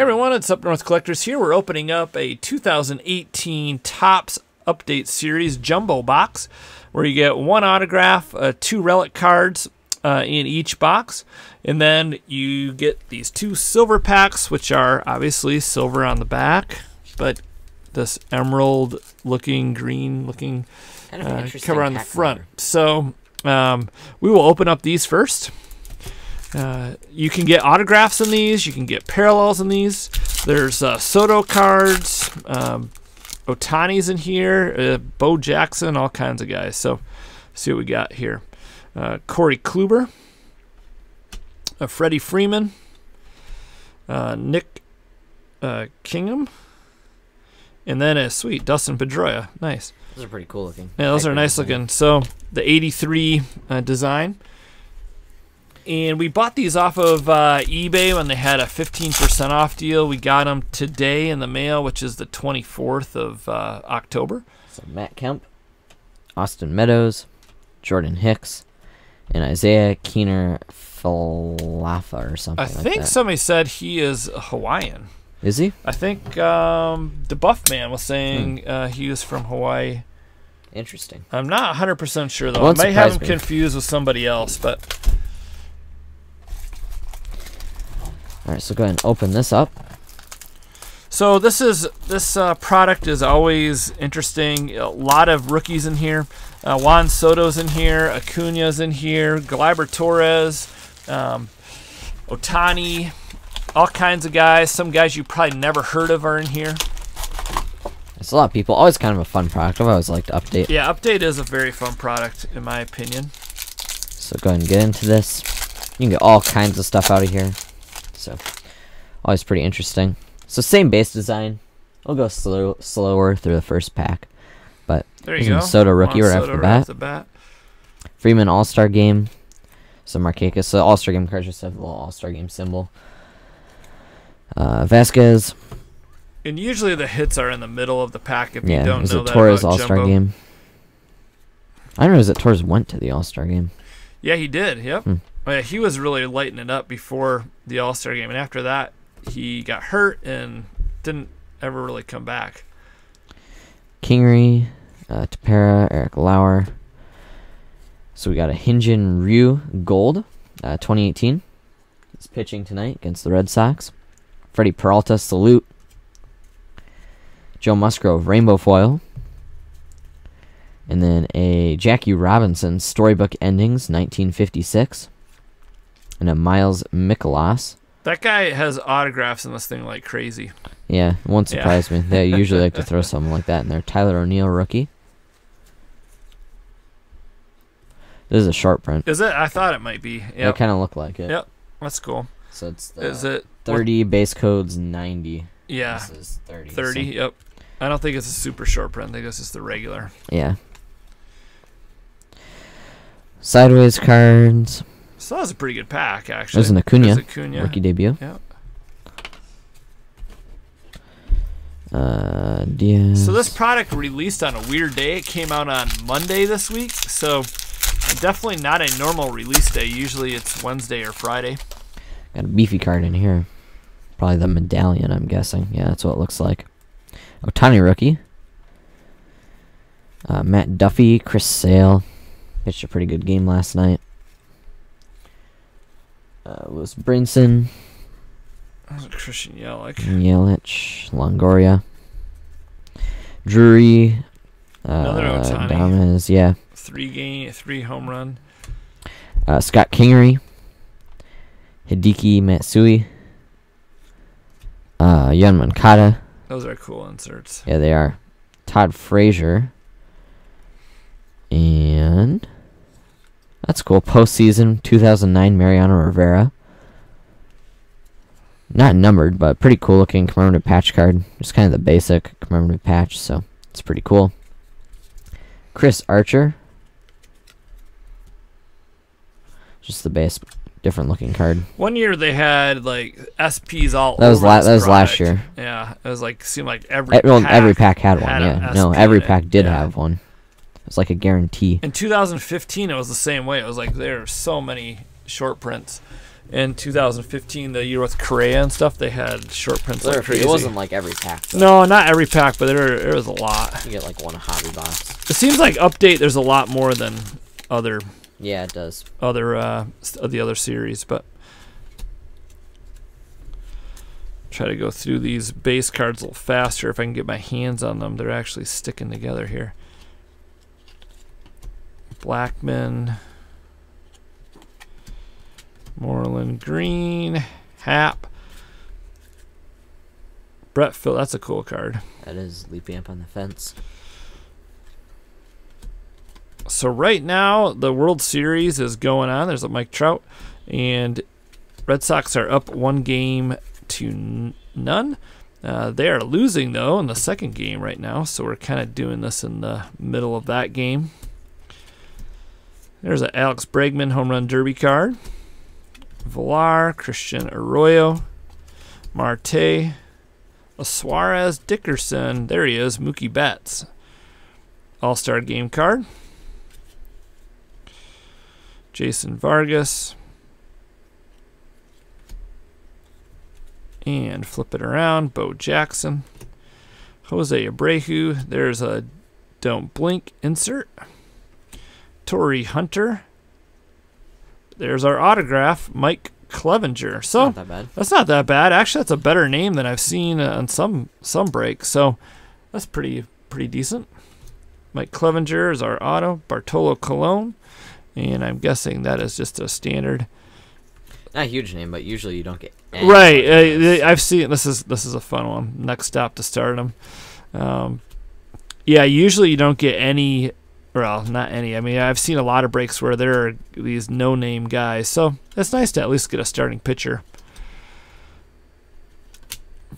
Hey everyone, it's Up North Collectors here. We're opening up a 2018 Topps Update Series Jumbo Box where you get one autograph, uh, two relic cards uh, in each box, and then you get these two silver packs, which are obviously silver on the back, but this emerald looking, green looking uh, cover on the front. cover. So um, we will open up these first. Uh, you can get autographs in these. You can get parallels in these. There's uh, Soto cards, um, Ohtani's in here, uh, Bo Jackson, all kinds of guys. So see what we got here. Uh, Corey Kluber, uh, Freddie Freeman, uh, Nick uh, Kingham, and then a sweet Dustin Pedroia. Nice. Those are pretty cool looking. Yeah, those are nice looking. So the 83 uh, design. And we bought these off of uh, eBay when they had a 15% off deal. We got them today in the mail, which is the 24th of uh, October. So Matt Kemp, Austin Meadows, Jordan Hicks, and Isaiah Keener Falafa or something I like think that. somebody said he is Hawaiian. Is he? I think um, the Buff Man was Hmm. saying uh, he was from Hawaii. Interesting. I'm not 100% sure, though. I might have him me. confused with somebody else, but All right, so go ahead and open this up. So this is this uh, product is always interesting. A lot of rookies in here. Uh, Juan Soto's in here. Acuna's in here. Gleyber Torres, um, Ohtani, all kinds of guys. Some guys you probably never heard of are in here. It's a lot of people. Always kind of a fun product. I've always liked to update. Yeah, Update is a very fun product in my opinion. So go ahead and get into this. You can get all kinds of stuff out of here. So always pretty interesting. So same base design. We'll go slow, slower through the first pack. But There you go. Soto rookie right off right the bat. Freeman All Star Game. Some Marquez. So All Star Game cards just have the little All Star Game symbol. Uh, Vasquez. And usually the hits are in the middle of the pack if you Yeah, don't is know it that Torres All Star Game? I don't know. Is it Torres went to the All Star Game? Yeah, he did. Yep. Hmm. Oh, yeah, he was really lighting it up before the All Star game, and after that, he got hurt and didn't ever really come back. Kingery, uh, Tepera, Eric Lauer. So we got a Hyun-Jin Ryu Gold, uh, 2018. He's pitching tonight against the Red Sox. Freddie Peralta Salute. Joe Musgrove Rainbow Foil. And then a Jackie Robinson Storybook Endings, 1956. And a Miles Mikolas. That guy has autographs in this thing like crazy. Yeah, it won't Yeah. surprise me. They usually like to throw something like that in there. Tyler O'Neill rookie. This is a short print. Is it? I thought it might be. They Yep. kind of look like it. Yep. That's cool. So it's Is it? 30 base codes 90. Yeah. This is 30. so- 30. Yep. I don't think it's a super short print. I think it's just the regular. yeah. Sideways cards. So that was a pretty good pack, actually. There's an Acuna, There's Acuna. rookie debut. Yep. Uh, Diaz. So this product released on a weird day. It came out on Monday this week. So definitely not a normal release day. Usually it's Wednesday or Friday. Got a beefy card in here. Probably the medallion, I'm guessing. Yeah, that's what it looks like. Ohtani rookie. Uh, Matt Duffy, Chris Sale. Pitched a pretty good game last night. Uh, Lewis Brinson, Christian Yelich. Yelich, Longoria. Drury. Uh, Another Ohtani. Yeah. Three game, three home run. Uh, Scott Kingery. Hideki Matsui. Uh, Yun Mankata. Those are cool inserts. Yeah, they are. Todd Frazier. And that's cool. Postseason 2009 Mariano Rivera. Not numbered, but pretty cool looking commemorative patch card. Just kind of the basic commemorative patch, so it's pretty cool. Chris Archer. Just the base, different looking card. One year they had like SPs all That was la- that was last year. Yeah, it was like seemed like every well, pack every pack had one. had an yeah, no, every pack did Yeah. have one. It was like a guarantee. In 2015, it was the same way. It was like there are so many short prints, in 2015, the year with Correa and stuff, they had short prints like crazy. It wasn't like every pack. Though. no, not every pack, but there, there was a lot. You get like one hobby box. It seems like update. There's a lot more than other Yeah, it does. other uh, the other series, but try to go through these base cards a little faster if I can get my hands on them. They're actually sticking together here. Blackmon, Moreland Green, Happ, Brett Phil. That's a cool card. That is leaping up on the fence. So right now the World Series is going on. There's a Mike Trout, and Red Sox are up one game to none. Uh, they are losing though in the second game right now, so we're kind of doing this in the middle of that game. There's an Alex Bregman home run derby card. Villar, Christian Arroyo, Marte, a Suarez Dickerson. There he is, Mookie Betts. All Star game card. Jason Vargas. And flip it around. Bo Jackson. Jose Abreu. There's a don't blink insert. Torii Hunter. There's our autograph, Mike Clevinger. So Not that bad. that's not that bad. Actually, that's a better name than I've seen uh, on some some breaks. So that's pretty pretty decent. Mike Clevinger is our auto. Bartolo Colon, and I'm guessing that is just a standard. Not a huge name, but usually you don't get. any Right. Uh, I've seen this is this is a fun one. Next stop to stardom. Um, yeah, usually you don't get any. Well, not any. I mean, I've seen a lot of breaks where there are these no-name guys, so it's nice to at least get a starting pitcher.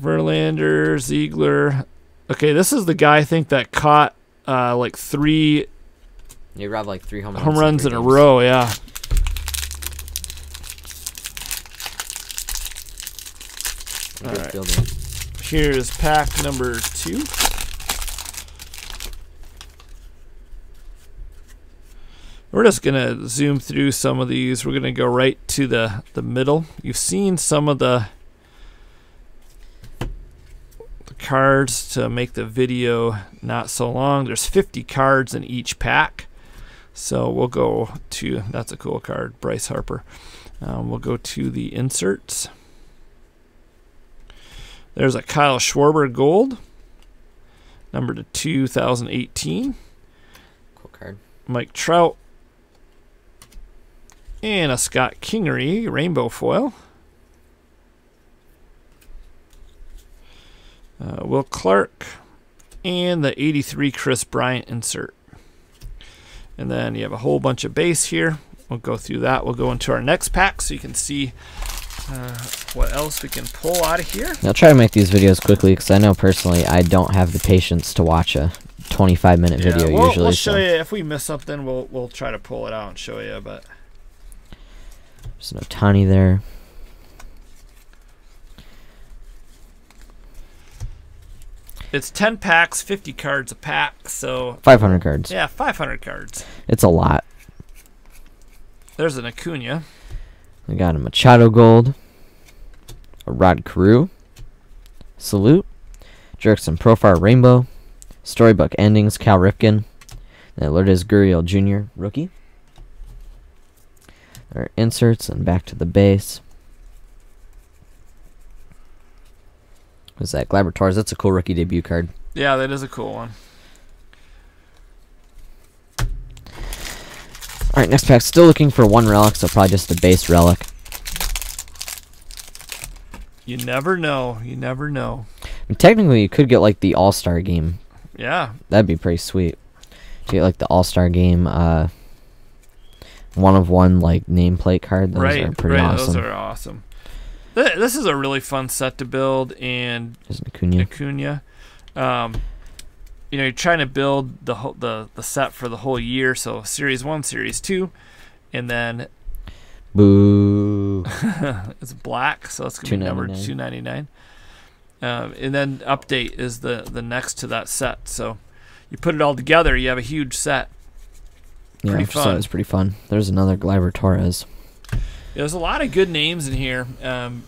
Verlander, Ziegler. Okay, this is the guy I think that caught uh, like three You grab like three home runs, home runs in three a row. Yeah. All right. fielding. Here's pack number two. We're just gonna zoom through some of these. We're gonna go right to the the middle. You've seen some of the the cards to make the video not so long. There's 50 cards in each pack, so we'll go to that's a cool card, Bryce Harper. Um, we'll go to the inserts. There's a Kyle Schwarber gold, number to 2018. Cool card. Mike Trout, and a Scott Kingery rainbow foil. Uh, Will Clark, and the 83 Kris Bryant insert. And then you have a whole bunch of base here. We'll go through that. We'll go into our next pack so you can see uh, what else we can pull out of here. I'll try to make these videos quickly because I know personally I don't have the patience to watch a 25 minute video we'll, usually. we'll so show you if we miss something. We'll we'll try to pull it out and show you. But There's no Tani there. it's ten packs, fifty cards a pack. So 500 cards. yeah, five hundred cards. It's a lot. There's an Acuna. We got a Machado Gold, a Rod Carew, Salute, Jurickson Profar Rainbow, Storybook Endings Cal Ripken, and Lourdes Gurriel Jr. Rookie. Are inserts and back to the base. What's that? Gleyber Torres. That's a cool rookie debut card. Yeah, that is a cool one. Alright, next pack. Still looking for one relic, so probably just a base relic. You never know. You never know. I mean, technically, you could get like the All Star game. Yeah, That'd be pretty sweet. To get like the All Star game, uh, one of one like nameplate card. Those right, are pretty right. awesome. Those are awesome. Th- This is a really fun set to build, and There's Acuna. Acuna. Um, you know, you're trying to build the whole, the the set for the whole year. So series one, series two, and then Boo. it's black, so it's gonna be numbered $2.99. two ninety nine. Um, and then update is the the next to that set. So you put it all together, you have a huge set. Yeah, Pretty I just thought fun. it was pretty fun. There's another Gleyber Torres. There's a lot of good names in here. Um,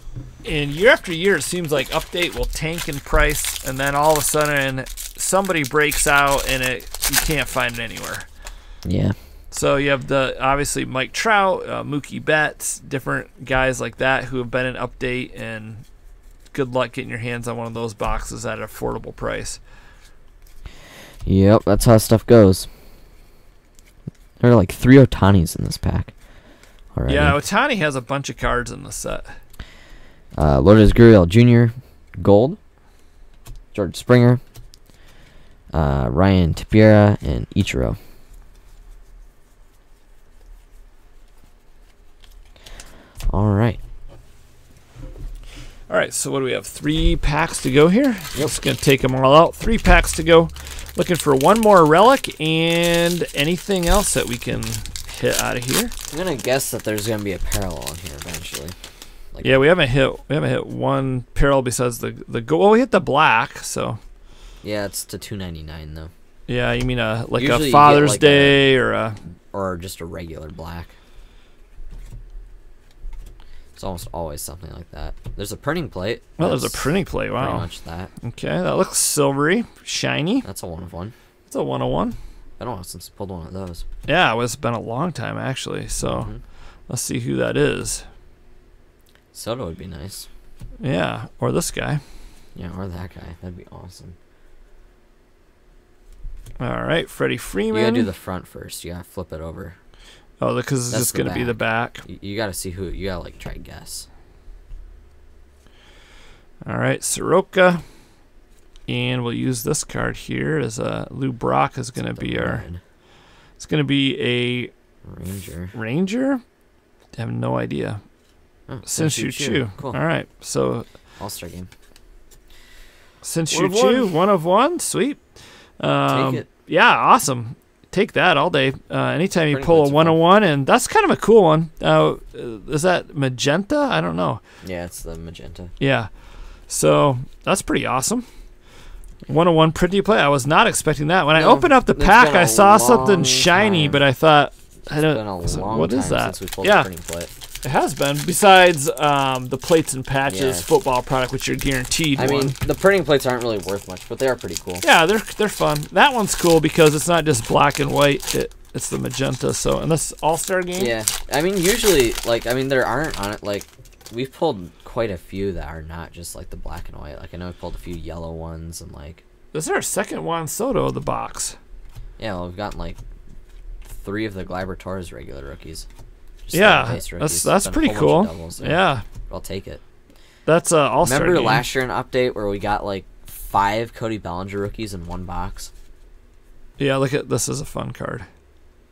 and year after year, it seems like update will tank in price, and then all of a sudden somebody breaks out and it you can't find it anywhere. Yeah. So you have the obviously Mike Trout, uh, Mookie Betts, different guys like that who have been in update, and good luck getting your hands on one of those boxes at an affordable price. Yep, that's how stuff goes. There are like three Ohtanis in this pack. Already. Yeah, Ohtani has a bunch of cards in the set. Uh, Lourdes Gurriel Jr. Gold. George Springer. Uh, Ryan Tepera and Ichiro. All right. All right, so what do we have? Three packs to go here. Just gonna take them all out. Three packs to go. Looking for one more relic and anything else that we can hit out of here. I'm gonna guess that there's gonna be a parallel in here eventually. Like Yeah, we haven't hit we haven't hit one parallel besides the the go. Well, we hit the black, so Yeah, it's to 299 though, yeah. You mean a like Usually a Father's like, a- Day or a or just a regular black. It's almost always something like that. There's a printing plate. well, there's a printing plate. Wow. Pretty much that. Okay, that looks silvery, shiny. That's a one of one. It's a 101. I don't know since I pulled one of those. Yeah, it's been a long time actually. So Mhm. let's see who that is. Soto would be nice. Yeah, or this guy. Yeah, or that guy. That'd be awesome. All right, Freddie Freeman. You gotta do the front first. You gotta flip it over. Oh, because it's That's just gonna be the back. You, you gotta see who. You gotta like try guess. All right, Soroka. And we'll use this card here as a Lou Brock is going to The be our. red It's going to be a ranger. Ranger. I have no idea. Oh, Shin-Soo Choo. Cool. All right, so All star game. Shin-Soo Choo, one. one of one, sweet. Um, Take it. Yeah, awesome. Take that all day. Uh, anytime you Pretty pull a much fun. one on one, and that's kind of a cool one. Uh, is that magenta? I don't know. Yeah, it's the magenta. Yeah. So that's pretty awesome. One on one pretty play. I was not expecting that. When I opened up the pack, I saw something shiny, time. but I thought I It's don't. been a I was like, long what time is that? since we pulled Yeah. the printing plate. It has been. Besides um, the plates and patches Yeah. football product, which you're guaranteed I one. mean, the printing plates aren't really worth much, but they are pretty cool. yeah, they're they're fun. That one's cool because it's not just black and white. It it's the magenta. So and this All Star game. Yeah, I mean, usually, like, I mean, there aren't on it. Like, we've pulled quite a few that are not just like the black and white. Like, I know we pulled a few yellow ones, and like, This is our second Juan Soto of the box. yeah, well, we've gotten like three of the Torres regular rookies. Just yeah, like that's rookies. that's a pretty cool. doubles, yeah, I'll take it. that's uh, All Remember game. last year an update where we got like five Cody Bellinger rookies in one box? Yeah, look at this is a fun card.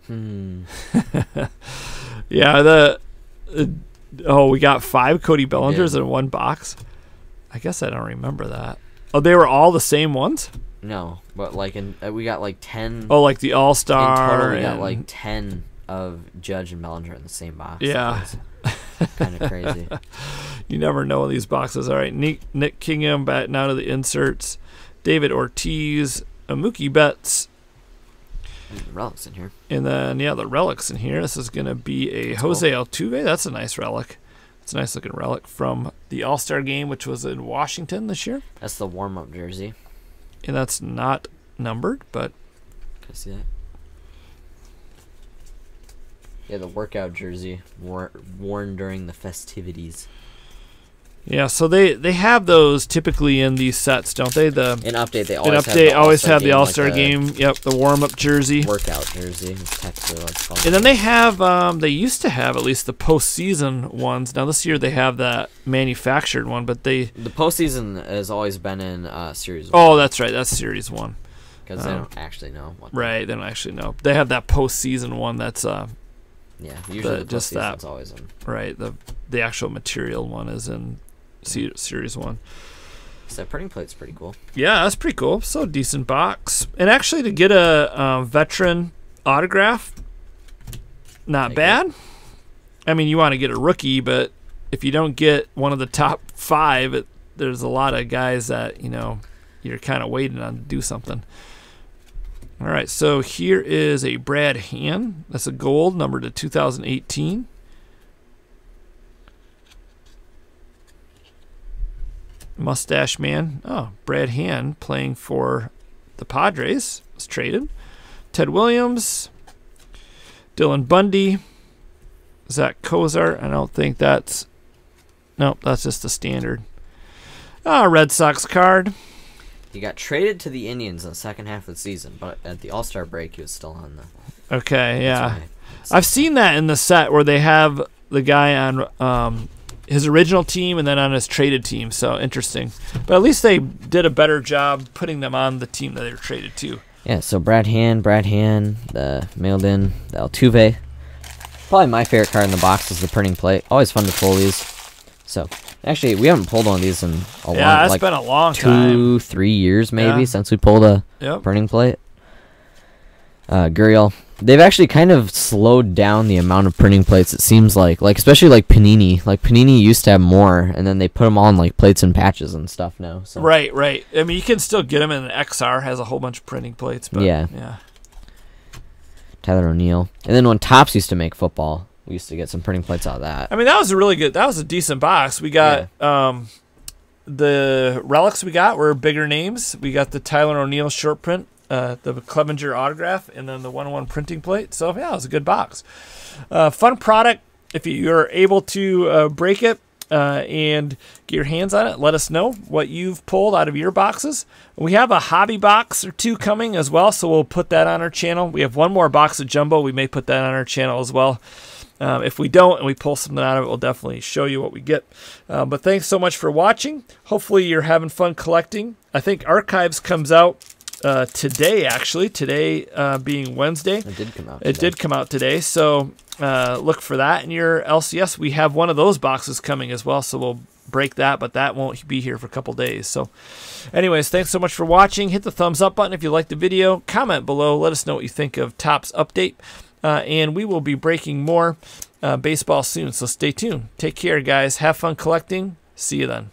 Hmm. Yeah, the uh, oh, we got five Cody Bellingers in one box. I guess I don't remember that. Oh, they were all the same ones. No, but like in uh, we got like ten. Oh, like the All in Star. total, we got like ten of Judge and Bellinger in the same box. Yeah. kind of crazy. you never know in these boxes. All right, Nick, Nick Kingham back now to the inserts. David Ortiz, a Mookie Betts, Relics in here. and then yeah, the relics in here. This is gonna be a That's Jose Altuve. That's a nice relic. It's a nice looking relic from the All Star game, which was in Washington this year, That's the warm up jersey. And that's not numbered, but I see that? Yeah, the workout jersey wor- worn during the festivities. Yeah. So they they have those typically in these sets, don't they? The In update, they always have update the always have the All like Star the game. Yep, the warm up jersey. workout jersey. Is technically what it's called. And then they have, um, they used to have at least the postseason ones. Now this year they have that manufactured one, but they. the postseason has always been in uh, series. Oh, that's right. That's series one. because they oh. don't actually know what. Right. They don't actually know. They have that postseason one. That's uh, Yeah, usually The- the, just that. always in. right. The the actual material one is in series one. So printing plate's pretty cool. Yeah, that's pretty cool. So decent box, and actually to get a uh, veteran autograph, not Take it. bad. I mean, you want to get a rookie, but if you don't get one of the top five, it, there's a lot of guys that you know you're kind of waiting on to do something. All right, so here is a Brad Hand. That's a gold number to 2018. Mustache Man. Oh, Brad Hand playing for the Padres was traded. Ted Williams, Dylan Bundy, Zach Kozar. I don't think that's. Nope, that's just the standard. Ah, Red Sox card. He got traded to the Indians in the second half of the season, but at the All Star break, he was still on the. Okay, yeah. I've seen that in the set where they have the guy on um, his original team and then on his traded team. So interesting. But at least they did a better job putting them on the team that they were traded to. Yeah, so Brad Hand, Brad Hand, the mailed in, the Altuve. Probably my favorite card in the box is the printing plate. Always fun to pull these. So, actually, we haven't pulled one of these in a yeah, long, it's like been a long two, time. three years maybe Yeah. since we pulled a Yep. printing plate. Uh, Gurriel. They've actually kind of slowed down the amount of printing plates. It seems like, like especially like Panini. Like Panini used to have more, and then they put them on like plates and patches and stuff now. So. Right, right. I mean, you can still get them in an XR. Has a whole bunch of printing plates. But Yeah. yeah. Tyler O'Neill. And then when Topps used to make football, we used to get some printing plates out of that. I mean, that was a really good. That was a decent box. We got um, the relics. We got were bigger names. We got the Tyler O'Neill short print, uh, the Clevinger autograph, and then the one-on-one printing plate. So yeah, it was a good box. Uh, fun product. If you're able to uh, break it uh, and get your hands on it, let us know what you've pulled out of your boxes. We have a hobby box or two coming as well, so we'll put that on our channel. We have one more box of jumbo. We may put that on our channel as well. Um, if we don't and we pull something out of it, we'll definitely show you what we get. Uh, but thanks so much for watching. Hopefully, you're having fun collecting. I think Archives comes out uh, today, actually. Today uh, being Wednesday. It did come out. It today. did come out today, so uh, look for that in your LCS. We have one of those boxes coming as well, so we'll break that, but that won't be here for a couple days. So, anyways, thanks so much for watching. Hit the thumbs up button if you liked the video. Comment below. Let us know what you think of Topps Update, uh, and we will be breaking more uh, baseball soon. So stay tuned. Take care, guys. Have fun collecting. See you then.